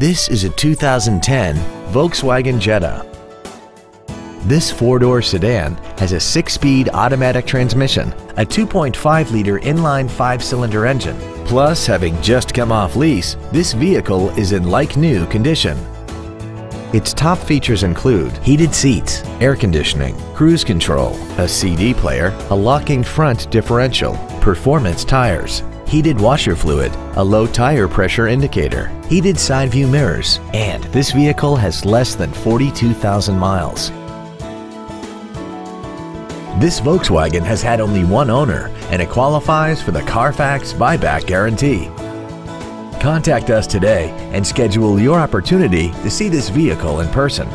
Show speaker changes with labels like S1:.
S1: This is a 2010 Volkswagen Jetta. This four-door sedan has a six-speed automatic transmission, a 2.5-liter inline five-cylinder engine. Plus, having just come off lease, this vehicle is in like-new condition. Its top features include heated seats, air conditioning, cruise control, a CD player, a locking front differential, performance tires, heated washer fluid, a low tire pressure indicator, heated side view mirrors, and this vehicle has less than 42,000 miles. This Volkswagen has had only one owner and it qualifies for the Carfax buyback guarantee. Contact us today and schedule your opportunity to see this vehicle in person.